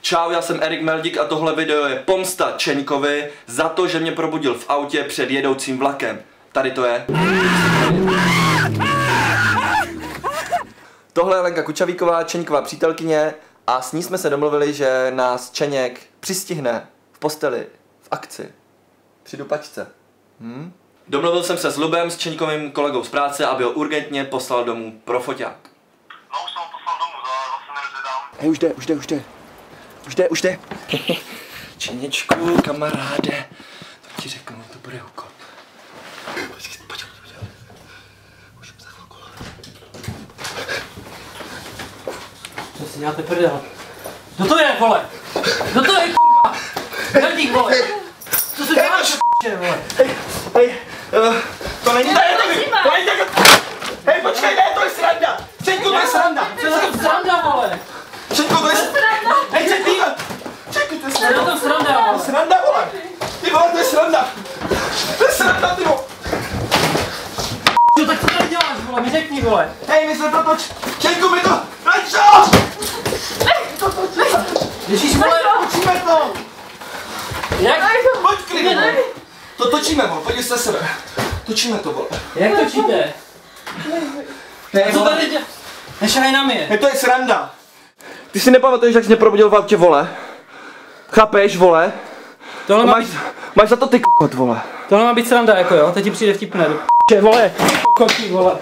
Čau, já jsem Erik Meldík a tohle video je pomsta Čeňkovi za to, že mě probudil v autě před jedoucím vlakem. Tady to je. Tohle je Lenka Kučavíková, Čeňková přítelkyně a s ní jsme se domluvili, že nás Čeněk přistihne v posteli, v akci, při dupačce. Hm? Domluvil jsem se s Lubem, s Čeňkovým kolegou z práce, aby ho urgentně poslal domů pro foťák. No už jsem ho poslal domů, za 20 minut je tam. Hej, už jde, už jde, už jde. Už jde, už jde. Čeněčku, kamaráde, to ti řeknu, to bude úkol. Počkej. Už za chvilku. Co si děláte prdel? Kdo to je, vole? Kdo to je, kurva? Hrdík, vole! Co se děláš, vole? Hej, uh, není tak, to není tak, hej, počkej, ne, to je sranda. Čeňku, to je sranda. Co je to sranda, vole? Čeňku, to je sranda. Hej, Čeňku, Čeňku, to je to sranda, vole? Sranda, vole. Ty vole, to je sranda. To je sranda, ty vole. Jo, tak co tady děláš, vole? Mi řekni, vole. Hej, my jsme to toč... Čeňku, my to... Rančo! To točíme, Ježíš, vole, točíme to. jak, Pojď klidně, vole. To točíme, vole, podívej se sebe. Točíme to, vole. jak točíte? Hej, Co tady děláš? Nešahaj na mě. To je sranda. Ty si nepamatuješ, jak jsi mě probudil v autě, vole? Chápeš, vole? Tohle má, Máš, být, máš za to ty kokot, vole. tohle má být sranda, jako jo? Teď ti přijde vtipné. do p***e, vole. Kokotí, vole.